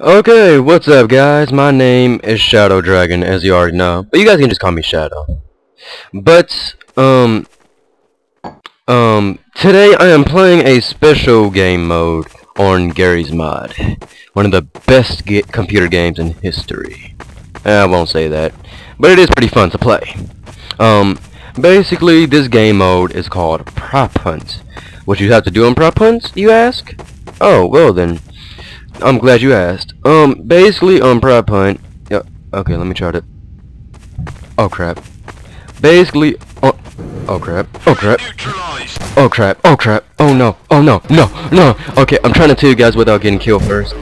Okay, what's up guys? My name is Shadow Dragon, as you already know. But you guys can just call me Shadow. But, um, um, today I am playing a special game mode on Garry's Mod. One of the best computer games in history. I won't say that. But it is pretty fun to play. Um, basically, this game mode is called Prop Hunt. What you have to do in Prop Hunt, you ask? Oh, well then. I'm glad you asked. Um, basically on Prop Hunt. Yeah, okay, let me try it. Oh crap. Basically, oh, oh crap. Oh crap. Oh crap. Oh crap. Oh no. Oh no. No. No. Okay, I'm trying to tell you guys without getting killed first.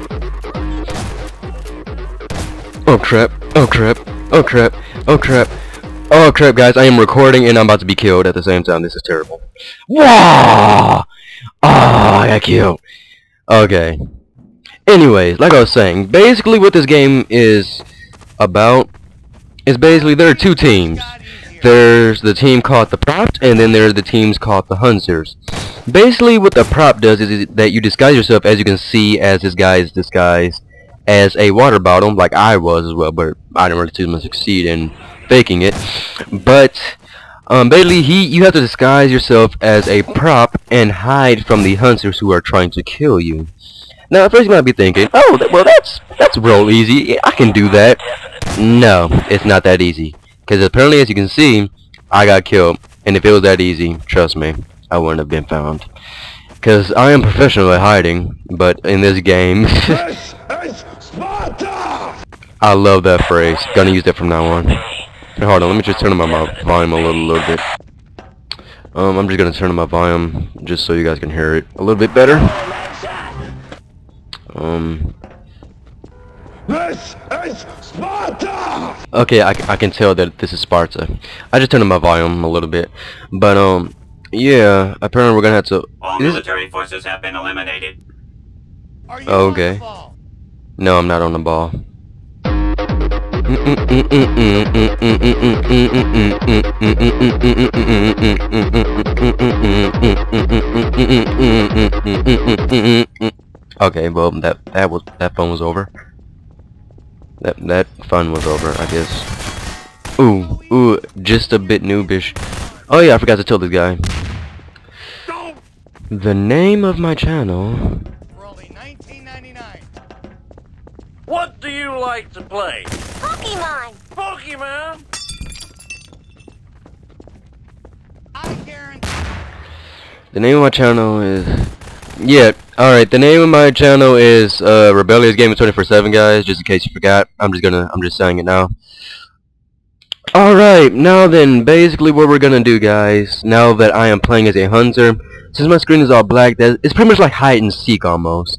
Oh crap. Oh crap. Oh crap. Oh crap. Oh crap, guys. I am recording and I'm about to be killed at the same time. This is terrible. Wow! Ah, I got killed. Okay. Anyways, like I was saying, basically what this game is about is basically there are two teams. There's the team called the Props, and then there's the teams called the Hunters. Basically what the Prop does is that you disguise yourself, as you can see, as this guy is disguised as a water bottle, like I was as well, but I didn't really succeed in faking it. But um, basically, he you have to disguise yourself as a prop and hide from the hunters who are trying to kill you. Now, at first you might be thinking, oh, well, that's that's real easy. I can do that. No, it's not that easy. Because apparently, as you can see, I got killed. And if it was that easy, trust me, I wouldn't have been found. Because I am professional at hiding, but in this game... I love that phrase. Gonna use that from now on. hold on, let me just turn up my volume a little, little bit. Um, I'm just gonna turn up my volume just so you guys can hear it a little bit better. Um. This is Sparta! Okay, I, I can tell that this is Sparta. I just turned up my volume a little bit. But, um, yeah, apparently we're gonna have to... All military forces have been eliminated. okay. No, I'm not on the ball. Okay, well that that was that fun was over. That that fun was over, I guess. Ooh, ooh, just a bit noobish. Oh yeah, I forgot to tell this guy. The name of my channel. What do you like to play? Pokemon. Pokemon. The name of my channel is yeah, alright, the name of my channel is uh, Rebellious Gamer 24-7 guys, just in case you forgot. I'm just gonna, I'm just saying it now. Alright, now then, basically what we're gonna do guys, now that I am playing as a hunter, since my screen is all black, that it's pretty much like hide and seek almost.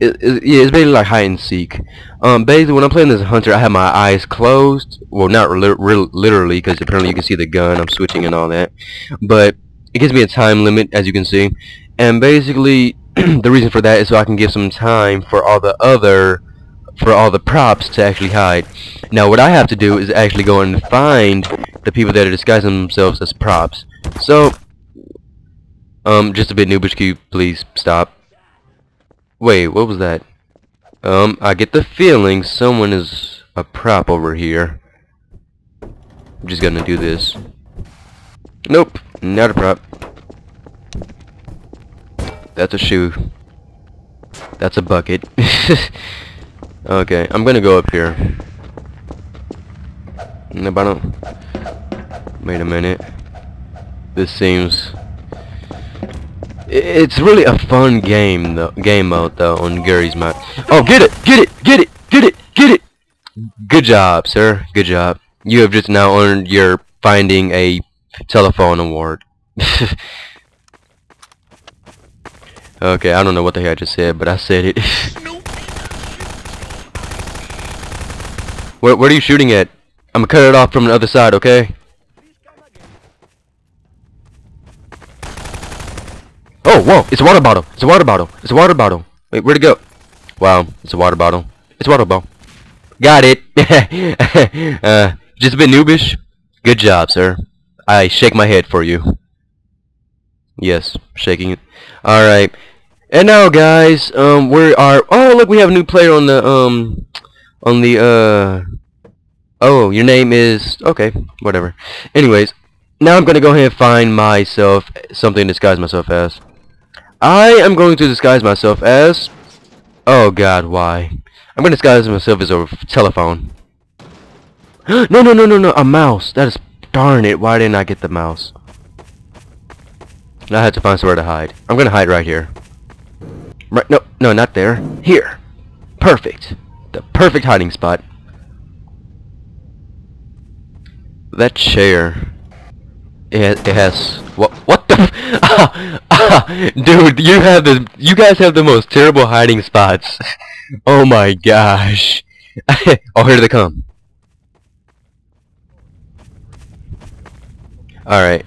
It, it, yeah, it's basically like hide and seek. Um, basically, when I'm playing as a hunter, I have my eyes closed. Well, not li literally, because apparently you can see the gun. I'm switching and all that. But it gives me a time limit, as you can see. And basically, the reason for that is so I can give some time for all the other, for all the props to actually hide. Now, what I have to do is actually go and find the people that are disguising themselves as props. So, um, just a bit noobish, you please stop? Wait, what was that? Um, I get the feeling someone is a prop over here. I'm just gonna do this. Nope, not a prop. That's a shoe. That's a bucket. okay, I'm gonna go up here. Nope, I don't... Wait a minute. This seems... It's really a fun game, though. Game mode, though, on Garry's Mod. Oh, get it! Get it! Get it! Get it! Get it! Good job, sir. Good job. You have just now earned your finding a telephone award. Okay, I don't know what the heck I just said, but I said it. where, where are you shooting at? I'm gonna cut it off from the other side, okay? Oh, whoa! It's a water bottle! It's a water bottle! It's a water bottle! Wait, where'd it go? Wow, it's a water bottle. It's a water bottle. Got it! uh, just a bit noobish? Good job, sir. I shake my head for you. Yes, shaking it. Alright. And now, guys, um, we are. Oh, look, we have a new player on the um, on the uh. Oh, your name is okay. Whatever. Anyways, now I'm gonna go ahead and find myself something to disguise myself as. I am going to disguise myself as. Oh God, why? I'm gonna disguise myself as a telephone. no, no, no, no, no, a mouse. That is darn it. Why didn't I get the mouse? Now I had to find somewhere to hide. I'm gonna hide right here. Right, no, no, not there. Here. Perfect. The perfect hiding spot. That chair. It has, it has what? What the? Ah, ah, dude, you have the. You guys have the most terrible hiding spots. oh my gosh. oh, here they come. All right.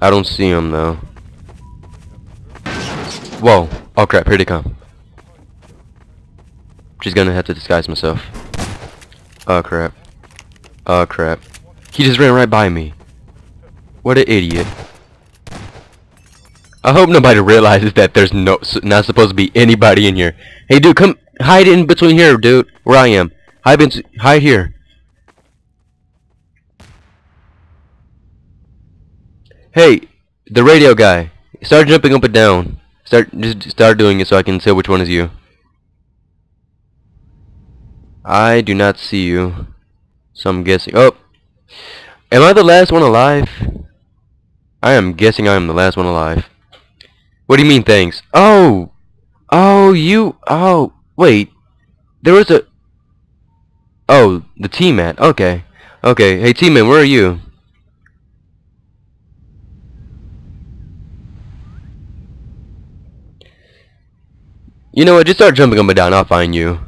I don't see them though. Whoa. Oh crap, here they come. Just gonna have to disguise myself. Oh crap. Oh crap. He just ran right by me. What an idiot. I hope nobody realizes that there's no not supposed to be anybody in here. Hey dude, come hide in between here, dude. Where I am. Hide in, hide here. Hey, the radio guy. Start jumping up and down. Start just start doing it so I can tell which one is you. I do not see you. So I'm guessing. Oh, am I the last one alive? I am guessing I am the last one alive. What do you mean, thanks? Oh, oh, you. Oh, wait. There was a. Oh, the T-Man. Okay, okay. Hey, T-Man, where are you? You know what, just start jumping up and down, I'll find you.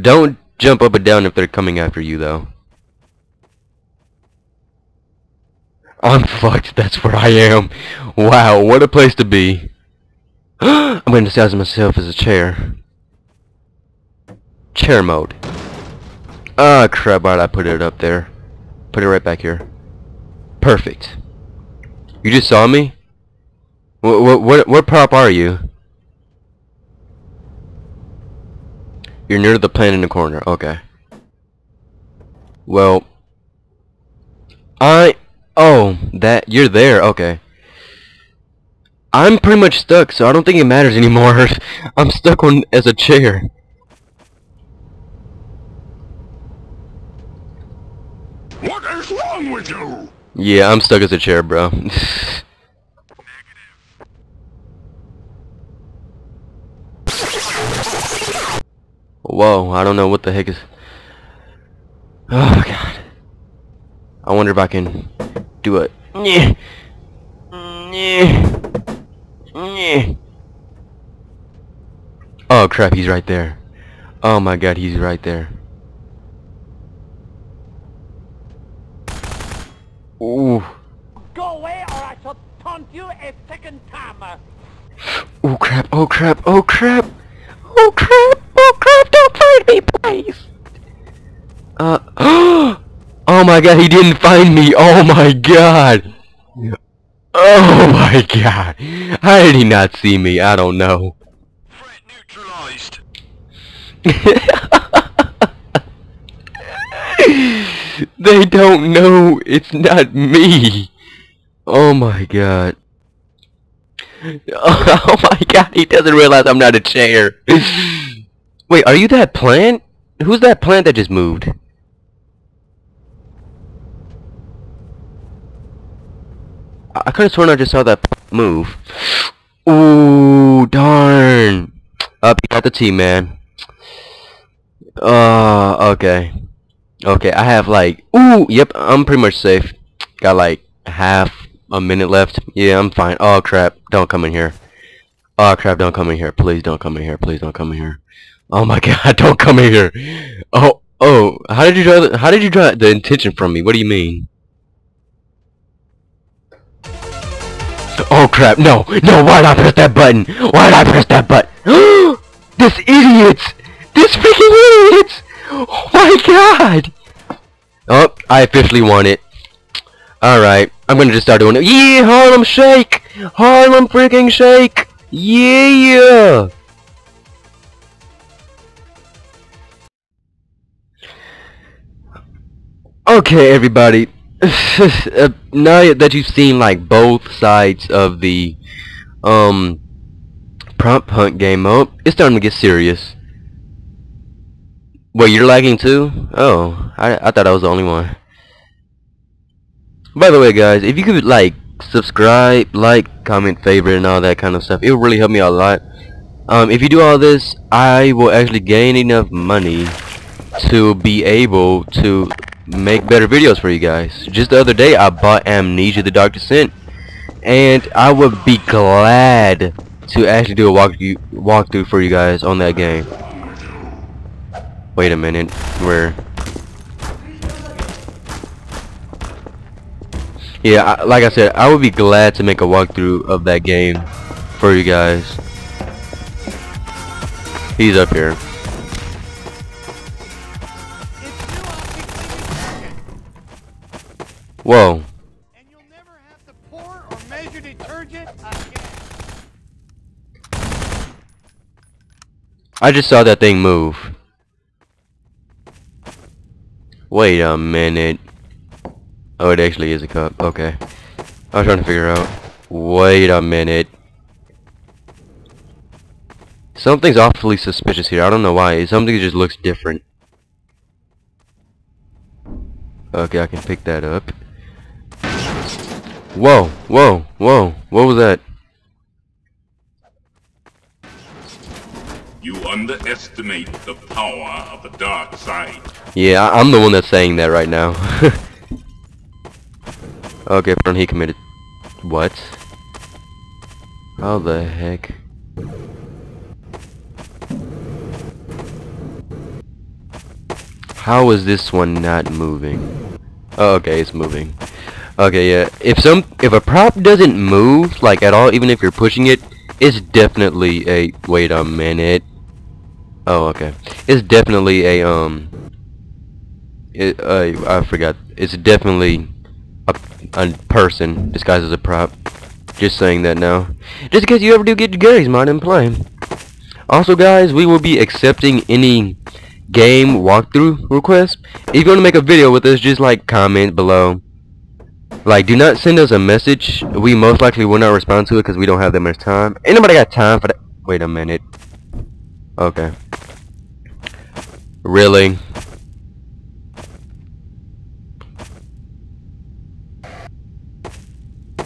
Don't jump up and down if they're coming after you, though. I'm fucked, that's where I am. Wow, what a place to be. I'm going to disguise myself as a chair. Chair mode. Ah, crap, why'd I put it up there? Put it right back here. Perfect. You just saw me? What, what, what prop are you? You're near the plant in the corner. Okay. Well, I... Oh, that... You're there. Okay. I'm pretty much stuck, so I don't think it matters anymore. I'm stuck on as a chair. What is wrong with you? Yeah, I'm stuck as a chair, bro. Whoa, I don't know what the heck is... Oh, God. I wonder if I can do it. Oh, crap, he's right there. Oh, my God, he's right there. Ooh. Go away or I shall taunt you a second time. Oh, crap, oh, crap, oh, crap. Oh, crap. Oh crap, find me, please! Uh, oh my god, he didn't find me! Oh my god! Oh my god! How did he not see me? I don't know. Threat neutralized. they don't know it's not me! Oh my god. Oh my god, he doesn't realize I'm not a chair. Wait, are you that plant? Who's that plant that just moved? I, I could have sworn I just saw that move. Ooh, darn. Up, you got the team, man. Uh, okay. Okay, I have like, ooh, yep, I'm pretty much safe. Got like half a minute left. Yeah, I'm fine. Oh crap, don't come in here. Oh crap, don't come in here. Please don't come in here. Please don't come in here. Oh my god, don't come here. Oh, oh, how did you draw the, how did you draw the intention from me? What do you mean? Oh crap, no, no, why'd I press that button? Why did I press that button? this idiots! This freaking idiots! Oh my god! Oh, I officially won it. Alright, I'm gonna just start doing it. Yeah, Harlem Shake! Harlem freaking Shake! Yeah! Okay, everybody. uh, now that you've seen like both sides of the um prop hunt game mode, it's starting to get serious. Wait, you're lagging too? Oh, I I thought I was the only one. By the way, guys, if you could like subscribe, like, comment, favorite, and all that kind of stuff, it would really help me out a lot. Um, if you do all this, I will actually gain enough money to be able to make better videos for you guys. Just the other day, I bought Amnesia: The Dark Descent, and I would be glad to actually do a walkthrough walkthrough for you guys on that game. Wait a minute, where? Yeah, I, like I said, I would be glad to make a walkthrough of that game for you guys. He's up here. Again. I just saw that thing move. Wait a minute. Oh, it actually is a cup. Okay. I was trying to figure out. Wait a minute. Something's awfully suspicious here. I don't know why. Something just looks different. Okay, I can pick that up. Whoa, whoa, whoa. What was that? You underestimate the power of the dark side. Yeah, I- I'm the one that's saying that right now. okay, but he committed. What? How the heck? How is this one not moving? Oh, okay, it's moving. Okay, yeah. If some, if a prop doesn't move like at all, even if you're pushing it, it's definitely a. Wait a minute. Oh, okay. It's definitely a um. It, uh, I forgot. It's definitely a, a person disguised as a prop. Just saying that now. Just in case you ever do get Garry's mod and play. Also, guys, we will be accepting any game walkthrough requests. If you're going to make a video with us, just like comment below. Like, do not send us a message. We most likely will not respond to it because we don't have that much time. Ain't nobody got time for that. Wait a minute. Okay. Really?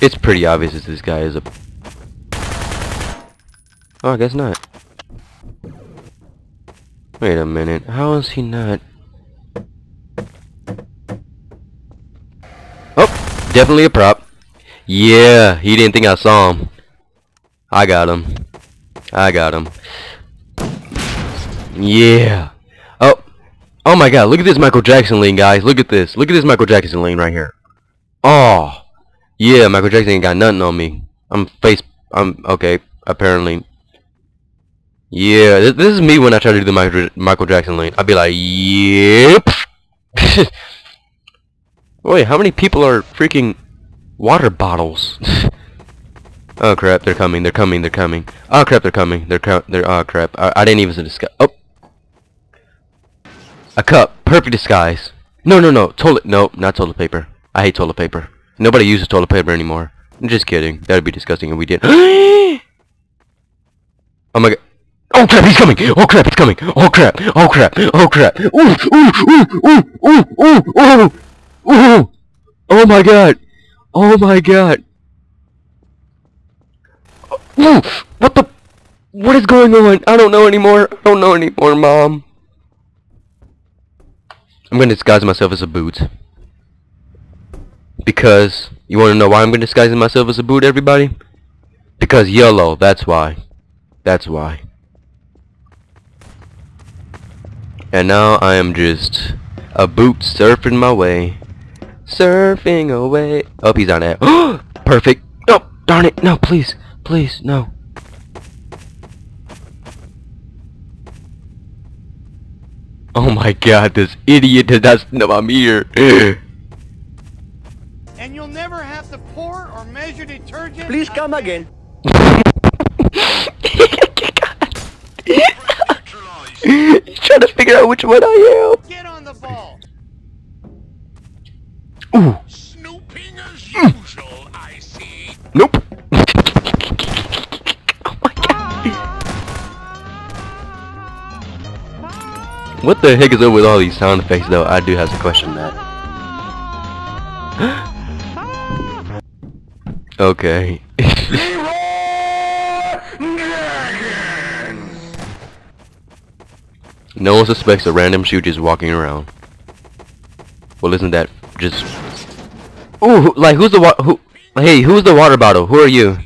It's pretty obvious that this guy is a... Oh, I guess not. Wait a minute. How is he not... Oh! Definitely a prop. Yeah, he didn't think I saw him. I got him. I got him. Yeah. Oh. Oh my god, look at this Michael Jackson lane, guys. Look at this. Look at this Michael Jackson lane right here. Oh. Yeah, Michael Jackson ain't got nothing on me. I'm face... I'm... Okay. Apparently. Yeah, this, this is me when I try to do the Michael, Michael Jackson lane. I'd be like, yep. Wait, how many people are freaking water bottles? oh crap, they're coming, they're coming, they're coming. Oh crap, they're coming. They're they're oh crap. I, I didn't even disguise. Oh. A cup, perfect disguise. No, no, no, toilet. No, not toilet paper. I hate toilet paper. Nobody uses toilet paper anymore. I'm just kidding. That'd be disgusting if we did. oh my god. Oh crap, he's coming! Oh crap, it's coming! Oh crap! Oh crap! Oh crap! Ooh! Ooh! Ooh! Ooh! Ooh! Ooh! Ooh! Ooh! Oh my god! Oh my god! Ooh! What the? What is going on? I don't know anymore. I don't know anymore, Mom. I'm gonna disguise myself as a boot. Because, you wanna know why I'm gonna disguise myself as a boot, everybody? Because yellow, that's why. That's why. And now I am just a boot surfing my way. Surfing away. Oh, he's on that. Perfect. No, darn it. No, please. Please, no. Oh my god, this idiot does not know I'm here. And you'll never have to pour or measure detergent? Please come again. He's trying to figure out which one I Get on the ball. am. Ooh. Snooping as mm. usual, I see. Nope. oh my god. What the heck is up with all these sound effects though? I do have to question that. okay. no one suspects a random shoe just walking around. Well, isn't that just... Ooh, like who's the wa- who? Hey, who's the water bottle? Who are you?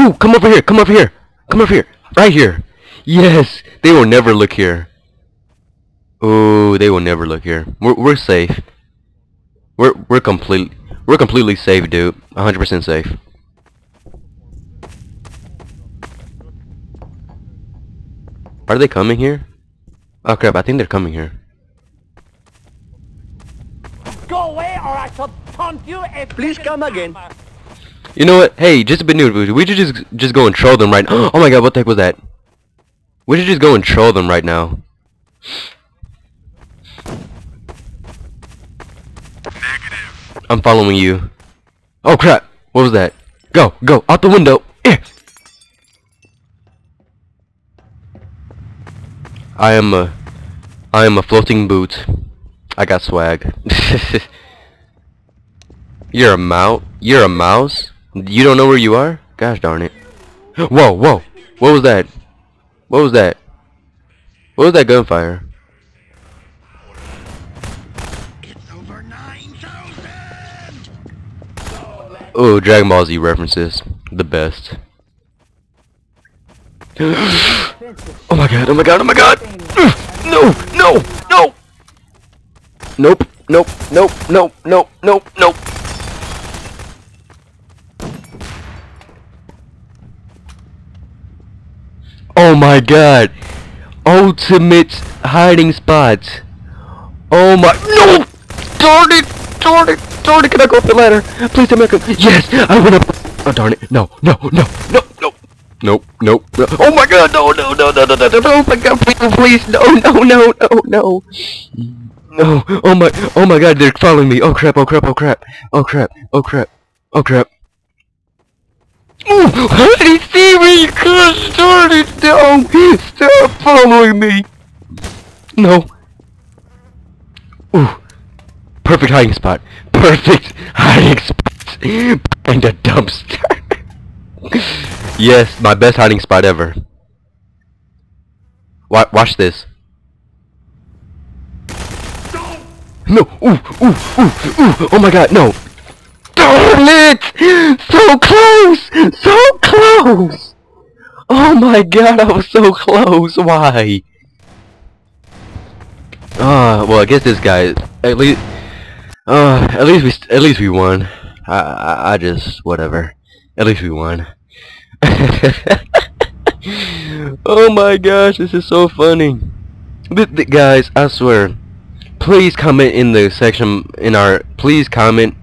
Ooh, come over here, come over here, come over here, right here. Yes, they will never look here. Ooh, they will never look here. We're we're safe. We're we're complete we're completely safe, dude. 100% safe. Are they coming here? Oh crap, I think they're coming here. Go away or I shall taunt you a Please come again. You know what? Hey, just a bit new. We should just just go and troll them right. now. Oh my god, what the heck was that? We should just go and troll them right now. I'm following you. Oh crap! What was that? Go, go, out the window. Eh. I am a, I am a floating boot. I got swag. You're a mouse. You're a mouse. You don't know where you are? Gosh darn it! Whoa, whoa! What was that? What was that? What was that gunfire? It's over 9,000! Oh, Dragon Ball Z references. The best. oh my god, oh my god, oh my god! No, no, no! Nope, nope, nope, nope, nope, nope, nope. Oh my god! Ultimate hiding spot! Oh my- NO! Darn it! Darn it! Darn it! Can I go up the ladder? Please tell me I can- Yes! I went up! Oh darn it! No! No! No! No! No! Nope! Nope! No. Oh my god! No! No! No! No! No! No! No! Oh my god! Please! Please! No! No! No! No! No! No! Oh my! Oh my god! They're following me! Oh crap! Oh crap! Oh crap! Oh crap! Oh crap! Oh crap! He see me? Gosh darn it! No! Stop following me! No! Ooh. Perfect hiding spot. Perfect hiding spot. Behind a dumpster. yes, my best hiding spot ever. Wa watch this. No! Ooh! Ooh! Ooh! Ooh! Oh my god, no! Darn it! So close! So close! Oh my god, I was so close. Why? Uh, well, I guess this guy at least. Uh, at least we at least we won. I, I I just whatever. At least we won. oh my gosh, this is so funny. Th- guys, I swear. Please comment in the section in our. please comment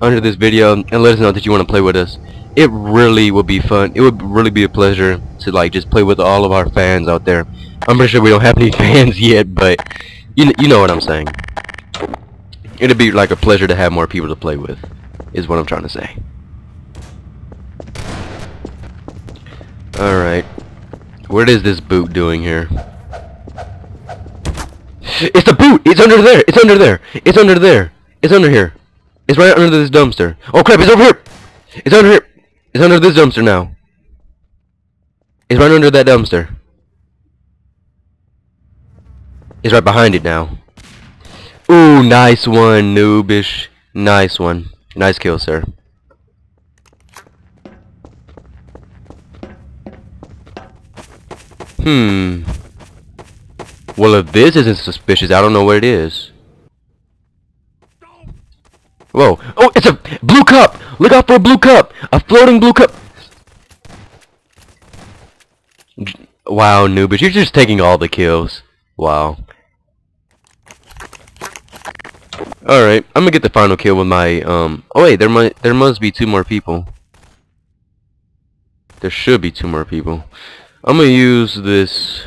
under this video and let us know that you want to play with us. It really would be fun. It would really be a pleasure to like just play with all of our fans out there. I'm pretty sure we don't have any fans yet, but you you know what I'm saying. It'd be like a pleasure to have more people to play with, is what I'm trying to say. Alright. What is this boot doing here? It's the boot! It's under there! It's under there! It's under there! It's under here! It's right under this dumpster. Oh crap, it's over here! It's under here! It's under this dumpster now. It's right under that dumpster. It's right behind it now. Ooh, nice one, noobish. Nice one. Nice kill, sir. Hmm. Well, if this isn't suspicious, I don't know what it is. Whoa. Oh, it's a blue cup! Look out for a blue cup! A floating blue cup! Wow, noobish, you're just taking all the kills. Wow. Alright, I'm gonna get the final kill with my, um... Oh wait, there might, there must be two more people. There should be two more people. I'm gonna use this...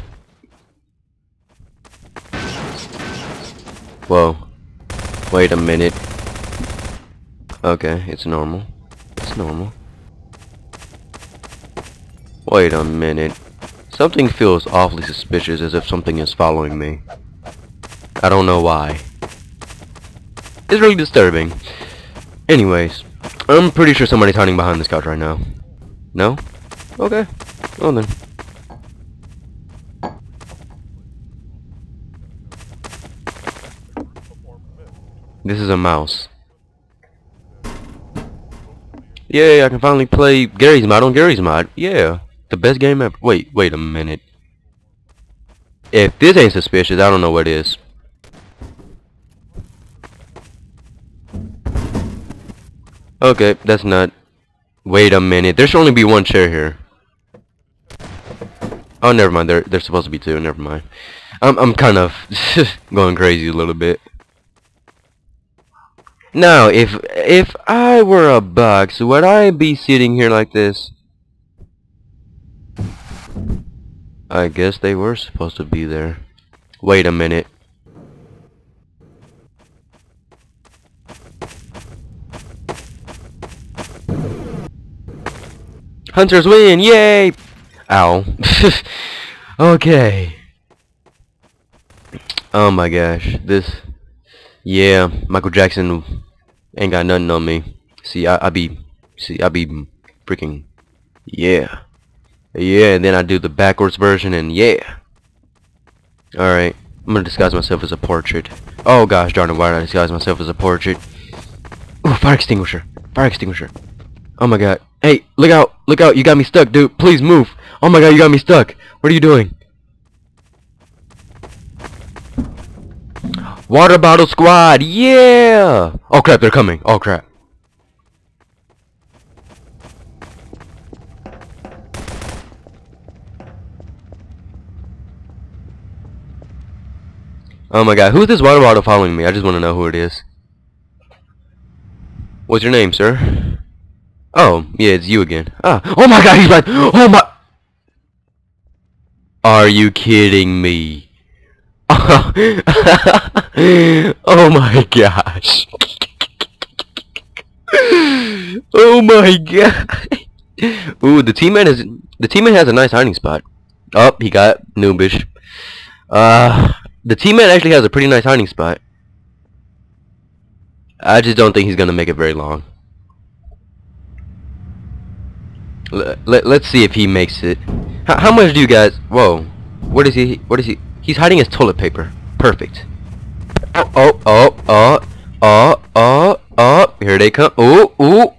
Whoa. Wait a minute. Okay, it's normal. It's normal. Wait a minute. Something feels awfully suspicious as if something is following me. I don't know why. It's really disturbing. Anyways, I'm pretty sure somebody's hiding behind this couch right now. No? Okay. Well then. This is a mouse. Yay, I can finally play Garry's Mod on Garry's Mod. Yeah. The best game ever. Wait, wait a minute. If this ain't suspicious, I don't know what is. Okay, that's not... Wait a minute. There should only be one chair here. Oh, never mind. There, there's supposed to be two. Never mind. I'm, I'm kind of going crazy a little bit. Now, if if I were a box, would I be sitting here like this? I guess they were supposed to be there. Wait a minute. Hunters win! Yay! Ow. okay. Oh my gosh. This... Yeah, Michael Jackson ain't got nothing on me. See, I, I be... See, I be freaking... Yeah. Yeah, and then I do the backwards version, and yeah. Alright. I'm gonna disguise myself as a portrait. Oh gosh darn it, why did I disguise myself as a portrait? Ooh, fire extinguisher. Fire extinguisher. Oh my god. Hey, look out! Look out! You got me stuck, dude! Please move! Oh my god, you got me stuck! What are you doing? Water bottle squad! Yeah! Oh crap, they're coming. Oh crap. Oh my god, who is this water bottle following me? I just want to know who it is. What's your name, sir? Oh, yeah, it's you again. Ah, oh my god, he's right. Oh my. Are you kidding me? oh my gosh. oh my god. Ooh, the teammate has the teammate has a nice hiding spot. Oh, he got noobish. Uh, the teammate actually has a pretty nice hiding spot. I just don't think he's gonna make it very long. Let, let, let's see if he makes it. H how much do you guys... Whoa. What is he... What is he... He's hiding his toilet paper. Perfect. Oh, oh, oh, oh, oh, oh, oh. Here they come. Oh, oh.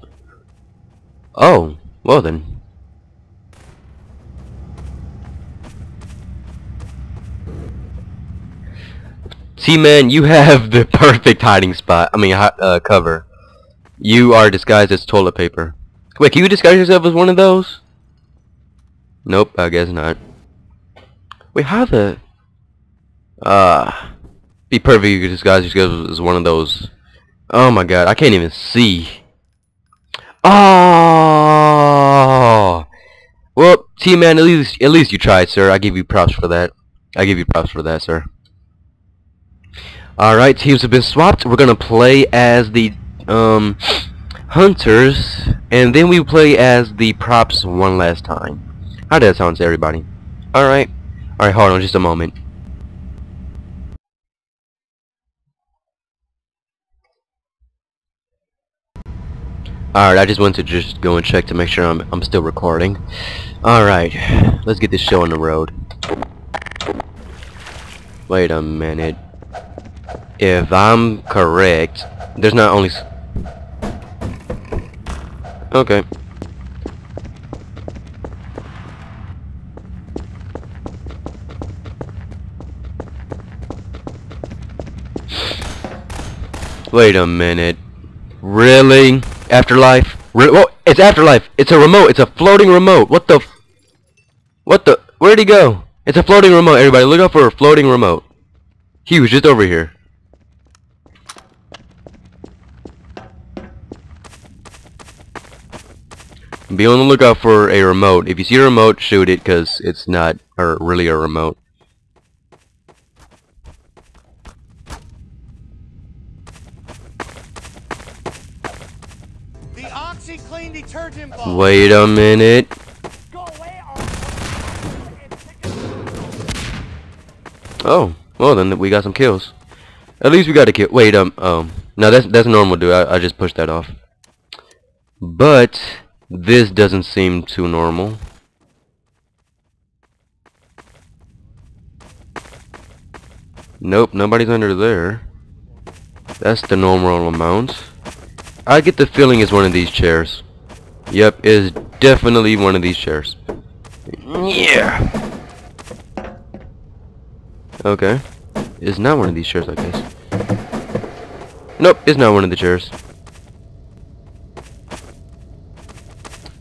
Oh. Well then. T-Man, you have the perfect hiding spot. I mean, uh, cover. You are disguised as toilet paper. Wait, can you disguise yourself as one of those? Nope, I guess not. Wait, how the... Uh... Be perfect you could disguise yourself as one of those... Oh my god, I can't even see. Oh! Well, T-Man, at least, at least you tried, sir. I give you props for that. I give you props for that, sir. Alright, teams have been swapped. We're gonna play as the, um hunters, and then we play as the props one last time. How does that sound to everybody? Alright. Alright, hold on just a moment. Alright, I just wanted to just go and check to make sure I'm, I'm still recording. Alright, let's get this show on the road. Wait a minute. If I'm correct, there's not only Okay. Wait a minute. Really? Afterlife. Re it's Afterlife. It's a remote. It's a floating remote. What the? what the? Where'd he go? It's a floating remote. Everybody, look out for a floating remote. He was just over here. Be on the lookout for a remote. If you see a remote, shoot it, because it's not really a remote. Wait a minute. Oh, well then we got some kills. At least we got a kill. Wait, um, um, no, that's that's normal, dude. I, I just pushed that off. But this doesn't seem too normal. Nope, nobody's under there. That's the normal amount. I get the feeling it's one of these chairs. Yep, it's definitely one of these chairs. Yeah. Okay. It's not one of these chairs, I guess. Nope, it's not one of the chairs.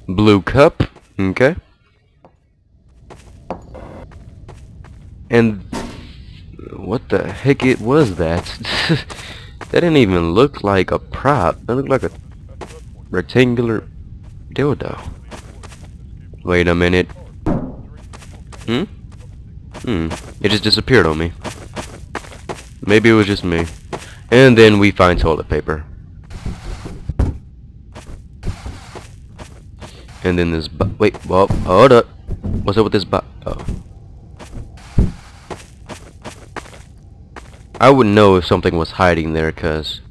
Blue cup. Okay. And what the heck it was that? that didn't even look like a prop. That looked like a rectangular dildo. Wait a minute. Hmm? Hmm. It just disappeared on me. Maybe it was just me. And then we find toilet paper. And then this bu- wait, well, hold up. What's up with this bu- oh. I wouldn't know if something was hiding there, cause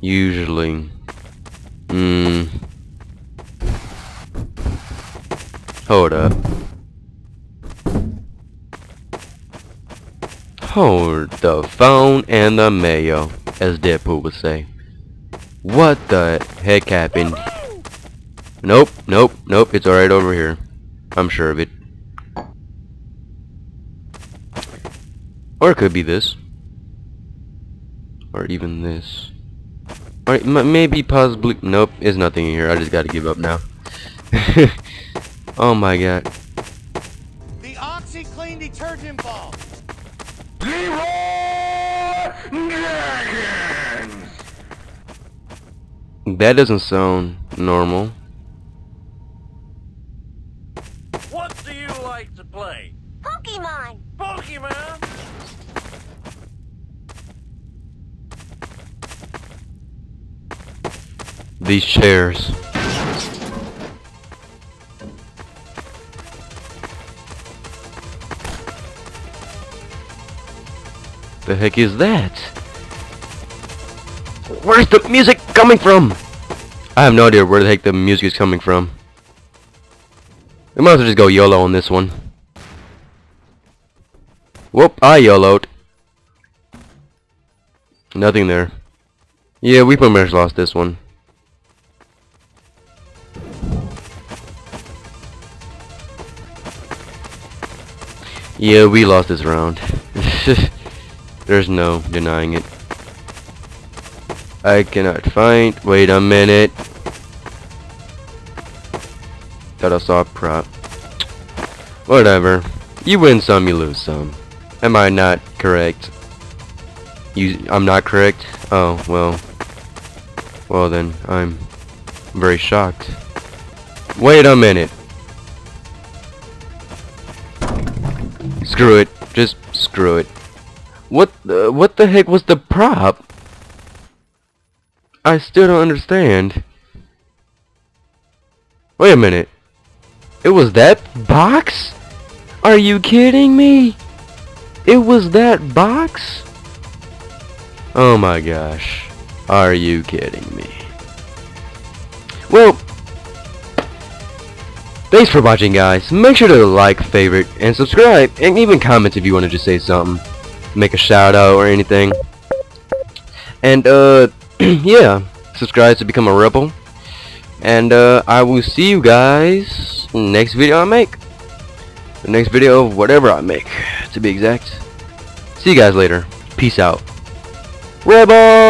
usually, hmm. Hold up. Hold the phone and the mayo, as Deadpool would say. What the heck happened? Nope, nope, nope, it's alright over here. I'm sure of it. Or it could be this. Or even this. Or maybe possibly... Nope, there's nothing in here. I just gotta give up now. oh my god. The OxiClean detergent ball. That doesn't sound normal. What do you like to play? Pokemon! Pokemon? These chairs. The heck is that? Where's the music coming from? I have no idea where the heck the music is coming from. We might as well just go YOLO on this one. Whoop, I YOLO'd. Nothing there. Yeah, we pretty much lost this one. Yeah, we lost this round. There's no denying it. I cannot find. Wait a minute. Thought I saw a prop. Whatever. You win some, you lose some. Am I not correct? You, I'm not correct? Oh, well. Well then, I'm very shocked. Wait a minute. Screw it. Just screw it. What the, what the heck was the prop? I still don't understand. Wait a minute. It was that box? Are you kidding me? It was that box? Oh my gosh. Are you kidding me? Well, thanks for watching guys. Make sure to like, favorite, and subscribe, and even comment if you want to just say something. Make a shout out or anything. And uh, yeah, subscribe to become a rebel. And uh, I will see you guys next video I make. The next video of whatever I make, to be exact. See you guys later. Peace out. Rebel!